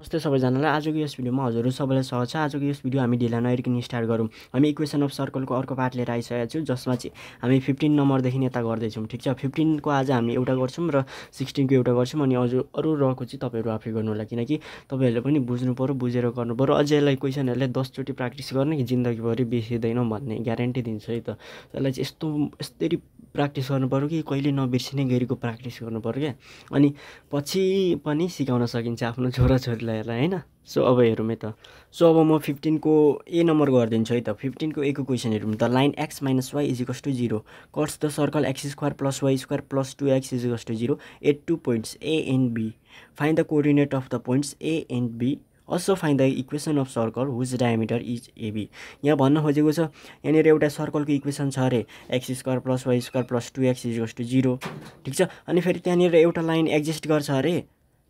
नमस्ते सबैजनालाई। आजको यस भिडियोमा हजुरहरू सबैलाई स्वागत छ। आजको यस भिडियो हामी ढिला नहेरिकन स्टार्ट गरौँ। हामी इक्वेसन अफ सर्कलको अर्को पार्ट लिएर आइसकेका छौँ जसमा चाहिँ हामी फिफ्टिन नम्बरदेखि यता गर्दैछौँ ठिक छ? फिफ्टिनको आज हामी एउटा गर्छौँ र सिक्सटिनको एउटा गर्छौँ अनि अझ अरू रहेको चाहिँ तपाईँहरू आफै गर्नु होला। किनकि तपाईँहरूले पनि बुझ्नु पऱ्यो बुझेर गर्नु पऱ्यो यसलाई क्वेसनहरूलाई दसचोटि प्र्याक्टिस गर्ने कि जिन्दगीभरि बिर्सिँदैनौँ भन्ने ग्यारेन्टी दिन्छु है त। यसलाई चाहिँ यस्तो यस्तरी प्र्याक्टिस पऱ्यो कि कहिले नबिर्सिने गरीको प्र्याक्टिस पऱ्यो क्या? अनि पछि पनि सिकाउन सकिन्छ आफ्नो छोराछोरीलाई। होइन? सो अब हेरौँ है त। सो अब म फिफ्टिनको ए नम्बर गरिदिन्छु है त। फिफ्टिनको एको क्वेसन हेरौँ the line x minus why इजिकस to zero cuts the circle x square plus why square plus two x इजिकस to zero at two points A and be fine the coordinate of the points A and be also fine the equation of circle whose diameter is AB यहाँ भन्न खोजेको छ यहाँनिर एउटा सर्कलको equation छ अरे। X square plus y square plus two x इजिकस to zero ठिक छ? अनि फेरि त्यहाँनिर एउटा लाइन एक्जिस्ट गर्छ अरे।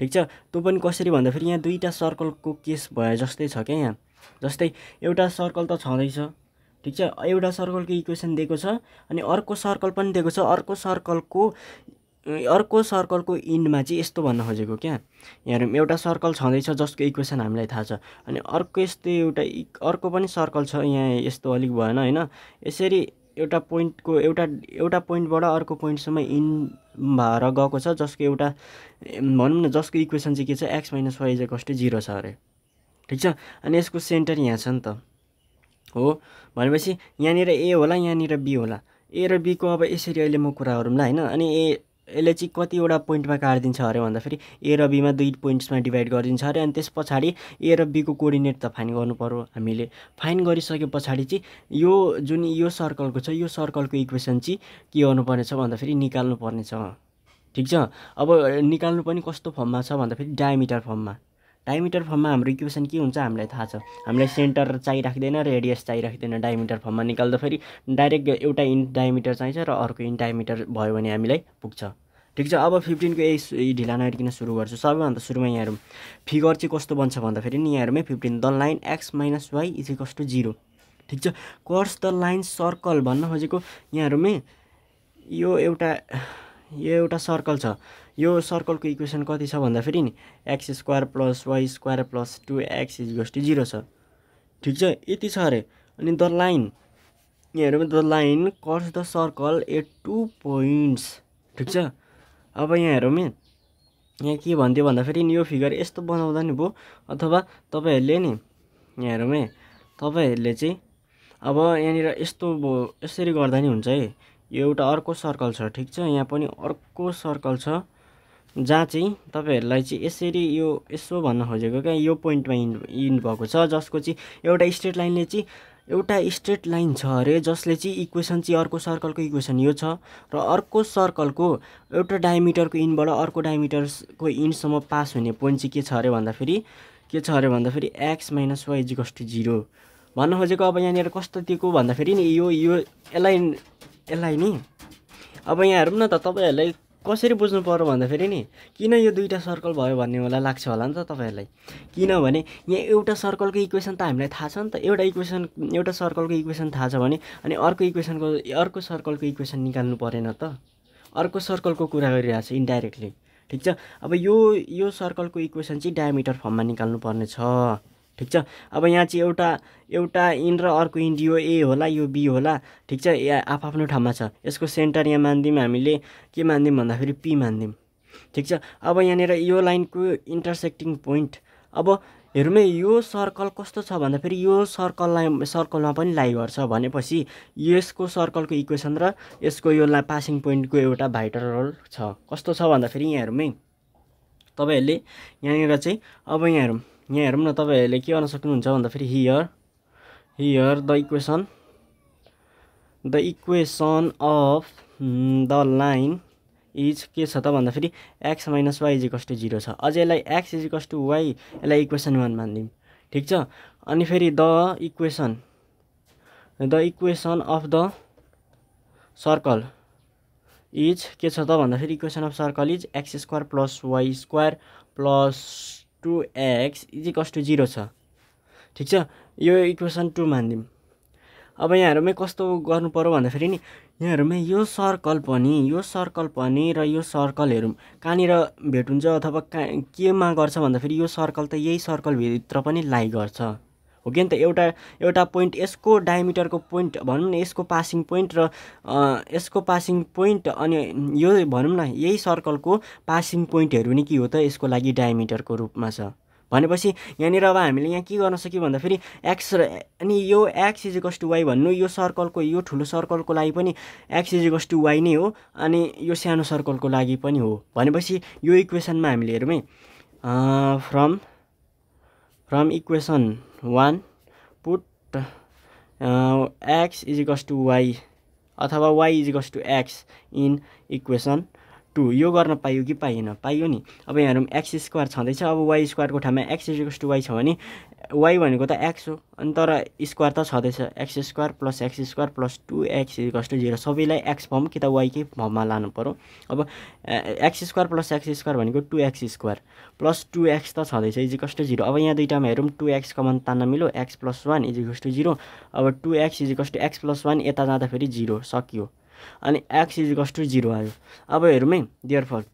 ठिक छ? त्यो पनि कसरी भन्दाखेरि यहाँ दुईवटा सर्कलको केस भए जस्तै छ क्या यहाँ। जस्तै एउटा सर्कल त छँदैछ। ठिक छ? एउटा सर्कलको इक्वेसन दिएको छ अनि अर्को सर्कल पनि दिएको छ। अर्को सर्कलको अर्को सर्कलको इन्डमा चाहिँ यस्तो भन्न खोजेको क्या। यहाँ एउटा सर्कल छँदैछ जसको इक्वेसन हामीलाई थाहा छ। अनि अर्को यस्तो एउटा अर्को पनि सर्कल छ। यहाँ यस्तो अलिक भएन होइन? यसरी एउटा पोइन्टको एउटा एउटा पोइन्टबाट अर्को पोइन्टसम्म इन भएर गएको छ जसको एउटा भनौँ न जसको इक्वेसन चाहिँ के छ एक्स माइनस वाइ इज कस्ट जिरो छ अरे। ठिक छ? अनि यसको सेन्टर यहाँ छ नि त। हो? भनेपछि यहाँनिर ए होला यहाँनिर बी होला। ए र बीको अब यसरी अहिले म कुरा गरौँ ल होइन? अनि ए यसले चाहिँ कतिवटा पोइन्टमा काटिदिन्छ अरे भन्दाखेरि ए र बीमा दुई पोइन्ट्समा डिभाइड गरिदिन्छ अरे। अनि त्यस पछाडि ए र बीको कोअर्डिनेट त फाइन गर्नु पऱ्यो हामीले। फाइन गरिसके पछाडि चाहिँ यो जुन यो सर्कलको छ यो सर्कलको इक्वेसन चाहिँ के गर्नुपर्नेछ भन्दाखेरि निकाल्नु पर्नेछ ठिक छ? अब निकाल्नु पनि कस्तो फर्ममा छ भन्दाखेरि डायमिटर फर्ममा। डायमिटर फर्ममा हाम्रो इक्वेसन के हुन्छ हामीलाई थाहा छ। हामीलाई सेन्टर चाहिराख्दैन रेडियस चाहिराख्दैन डायमिटर फर्ममा निकाल्दाखेरि डाइरेक्ट एउटा इन्च डायमिटर चाहिन्छ र अर्को इन्च डायमिटर भयो भने हामीलाई पुग्छ। ठिक छ अब फिफ्टिनको यही ढिला नहेरिकन सुरु गर्छु। सबैभन्दा सुरुमा यहाँहरू फिगर चाहिँ कस्तो बन्छ भन्दाखेरि नि यहाँहरूमै fifteen the line x minus y is equals to zero. ठिक छ कर्स द लाइन सर्कल भन्न खोजेको यहाँहरूमै यो एउटा यो एउटा सर्कल छ। यो सर्कलको इक्वेसन कति छ भन्दाखेरि नि x square plus y square plus two x is to zero छ। ठिक छ? यति छ अरे। अनि द लाइन यहाँहरू the line cuts the circle at two points. ठिक छ? अब यहाँ हेरौँ यहाँ के भन्थ्यो भन्दाखेरि यो फिगर यस्तो बनाउँदा नि भयो अथवा तपाईँहरूले नि यहाँ हेरौँ तपाईँहरूले चाहिँ अब यहाँनिर यस्तो यसरी गर्दा नि हुन्छ है। यो एउटा अर्को सर्कल छ ठिक छ? यहाँ पनि अर्को सर्कल छ। जहाँ चाहिँ तपाईँहरूलाई चाहिँ यसरी यो यसो भन्न खोजेको क्या यो पोइन्टमा इन भएको छ जसको चाहिँ एउटा स्ट्रेट लाइनले चाहिँ एउटा स्ट्रेट लाइन छ अरे जसले चाहिँ इक्वेसन चाहिँ अर्को सर्कलको इक्वेसन यो छ। र अर्को सर्कलको एउटा डायमिटरको इनबाट अर्को डायमिटरको इनसम्म पास हुने पोइन्ट चाहिँ के छ अरे भन्दाखेरि के छ अरे भन्दाखेरि एक्स माइनस वाइ इजिकस टु जिरो। भन्न खोजेको अब यहाँनिर कस्तो दिएको भन्दाखेरि नि यो यो यसलाई यसलाई नि अब यहाँ हेरौँ न त तपाईँहरूलाई कसरी बुझ्नु पऱ्यो भन्दाखेरि नि किन यो दुईवटा सर्कल भयो भन्ने होला लाग्छ होला नि त तपाईँहरूलाई। किनभने यहाँ एउटा सर्कलको इक्वेसन त हामीलाई थाहा छ नि त। एउटा इक्वेसन एउटा सर्कलको इक्वेसन थाहा छ भने अनि अर्को इक्वेसनको अर्को सर्कलको इक्वेसन निकाल्नु परेन त। अर्को सर्कलको कुरा गरिरहेको छ इन्डाइरेक्टली ठिक छ? अब यो यो सर्कलको इक्वेसन चाहिँ डायमिटर फर्ममा निकाल्नु पर्ने छ ठिक छ? अब यहाँ चाहिँ एउटा एउटा इन र अर्को इन्ड यो ए होला यो बी होला ठिक छ? आफ्नो ठाउँमा छ। यसको सेन्टर यहाँ मानिदिउँ हामीले के मानिदिउँ भन्दाखेरि पी मानिदिउँ ठिक छ? अब यहाँनिर यो लाइनको इन्टरसेक्टिङ पोइन्ट अब हेरौँ है यो सर्कल कस्तो छ भन्दाखेरि यो सर्कललाई सर्कलमा पनि लाइ गर्छ। भनेपछि यसको सर्कलको इक्वेसन र यसको यो ला पासिङ पोइन्टको एउटा भाइटर छ। कस्तो छ भन्दाखेरि यहाँ हेरौँ है। तपाईँहरूले यहाँनिर चाहिँ अब यहाँ हेरौँ। यहाँ हेरौँ न तपाईँहरूले के गर्न सक्नुहुन्छ भन्दाखेरि here here the equation the equation of the line is के छ त भन्दाखेरि एक्स माइनस वाइ इजिकस टु जिरो छ अझै यसलाई एक्स इजिकस टु वाइ यसलाई इक्वेसन वान मानिदिउँ ठिक छ अनि फेरि the equation the equation of the circle is के छ त भन्दाखेरि equation of circle is x square plus y square plus two x इजिकस to zero छ। ठिक छ? यो इक्वेसन टू मानिदिउँ। अब यहाँहरूमै कस्तो गर्नु पऱ्यो भन्दाखेरि नि यहाँहरूमै यो सर्कल पनि यो सर्कल पनि र यो सर्कल हेरौँ। कहाँनिर भेट हुन्छ अथवा कहाँ केमा गर्छ भन्दाखेरि यो सर्कल त यही सर्कलभित्र पनि लाइ गर्छ। हो कि नि त एउटा एउटा पोइन्ट यसको डायमिटरको पोइन्ट भनौँ न यसको पासिङ पोइन्ट र यसको पासिङ पोइन्ट अनि यो भनौँ न यही सर्कलको पासिङ पोइन्टहरू नि के हो त यसको लागि डायमिटरको रूपमा छ। भनेपछि यहाँनिर अब हामीले यहाँ के गर्न सक्यो भन्दाखेरि एक्स र अनि यो एक्स इजिकस टु वाइ भन्नु यो सर्कलको यो ठुलो सर्कलको लागि पनि एक्स इजिकस टु वाइ नै हो अनि यो सानो सर्कलको लागि पनि हो। भनेपछि यो इक्वेसनमा हामीले हेरौँ है। From from equation one put x इजिकस to why अथवा why इजिकस to x in equation two यो गर्न पाइयो कि पाइएन? पाइयो नि। अब यहाँहरू एक्स स्क्वायर छँदैछ। अब वाइ स्क्वायरको ठाउँमा एक्स इजिकस टु वाइ छ भने वाइ भनेको त एक्स हो। अनि तर स्क्वायर त छँदैछ। X square plus x square plus two x इजिकस to zero. सबैलाई एक्स फर्म कि त वाइकै फर्ममा लानु पऱ्यो अब x square plus x square भनेको two x square. Plus two x त छँदैछ इजिकस टु जिरो। अब यहाँ दुइटामा हेरौँ टु एक्स कमन तान्न मिलो एक्स प्लस वान इजिकस टु जिरो। अब टु एक्स इजिकस टु एक्स प्लस वान यता जाँदाखेरि जिरो सकियो। अनि एक्स इजिकस टु जिरो आयो। अब हेरौँ है डियर फल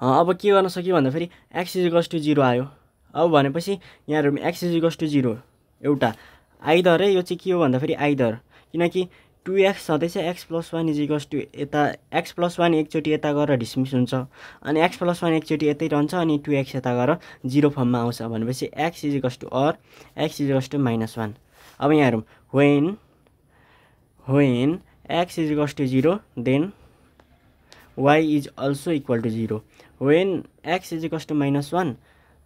अब के गर्न सक्यो भन्दाखेरि एक्स इजिकस टु जिरो आयो। अब भनेपछि यहाँ हेरौँ एक्स इजिकस टु जिरो एउटा। आइदर है यो चाहिँ के हो भन्दाखेरि आइदर। किनकि टु एक्स छँदैछ एक्स प्लस वान इजिकस टु यता एक्स प्लस वान एकचोटि यता गएर डिसमिस हुन्छ। अनि एक्स प्लस वान एकचोटि यतै रहन्छ अनि टु एक्स यता गएर जिरो फर्ममा आउँछ। भनेपछि एक्स इजिकस टु अर एक्स इजिकस टु माइनस वान अब यहाँ हेरौँ when when x is equals to 0 then y is also equal to 0 when x is equals to minus 1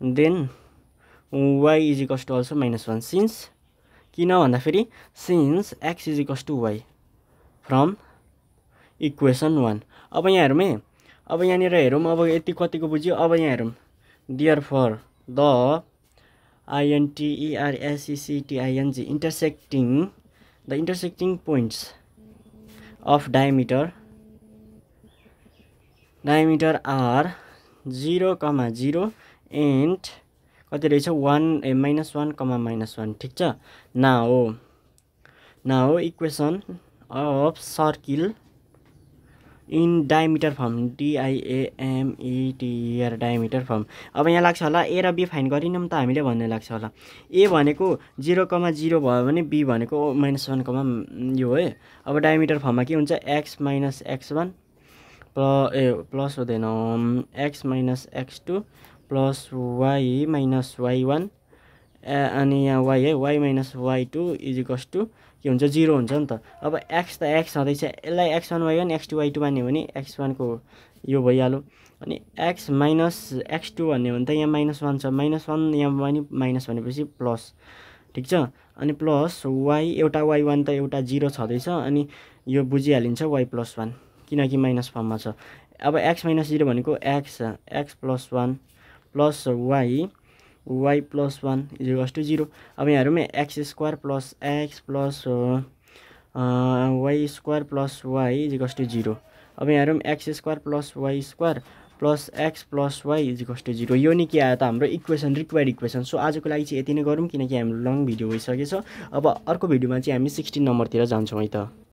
then y is equals to also minus 1 since किन भन्दाखेरि since x is equals to y from equation one अब यहाँ हेरौँ अब यहाँनिर हेरौँ। अब यति कतिको बुझ्यो? अब यहाँ हेरौँ। Dear for the आइएनटिइआरएसइसिटिआइएनजी intersecting the intersecting points of diameter. Diameter are 0 comma 0 and कति रहेछ? One minus one comma minus one ठिक छ? ना हो ना हो equation of circle in diameter form डिआइएएमइटिआर diameter form अब यहाँ लाग्छ होला ए र बी फाइन गरिनौँ त हामीले भन्ने लाग्छ होला। ए भनेको जिरो कमा जिरो भयो भने बी भनेको माइनस वान कमा यो है अब डायमिटर फर्ममा के हुन्छ? एक्स माइनस एक्स वान प्ल ए प्लस हुँदैन। X minus x two plus y minus y one अनि यहाँ वाइ है वाइ माइनस वाइ टू इजिकस टू के हुन्छ? जिरो हुन्छ नि त। अब एक्स त एक्स छँदैछ यसलाई x one y one x two y two भन्यो भने एक्स वानको यो भइहाल्यो। अनि एक्स माइनस एक्स टू भन्यो भने त यहाँ माइनस वान छ। माइनस वान यहाँ पनि माइनस भनेपछि प्लस ठिक छ? अनि प्लस वाइ एउटा वाइ वान त एउटा जिरो छँदैछ अनि यो बुझिहालिन्छ वाइ प्लस वान किनकि माइनस फर्ममा छ। अब एक्स माइनस जिरो भनेको x x plus one plus y y plus one equals to zero अब यहाँ हेरौँ x square plus x plus y square plus y equals to zero अब यहाँ हेरौँ x square plus y square plus x plus y equals to zero यो नि के आयो त हाम्रो इक्वेसन रिक्वायर्ड इक्वेसन सो आजको लागि चाहिँ यति नै गरौँ किनकि हाम्रो लङ भिडियो भइसकेछ। अब अर्को भिडियोमा चाहिँ हामी सिक्सटिन नम्बरतिर जान्छौँ है त।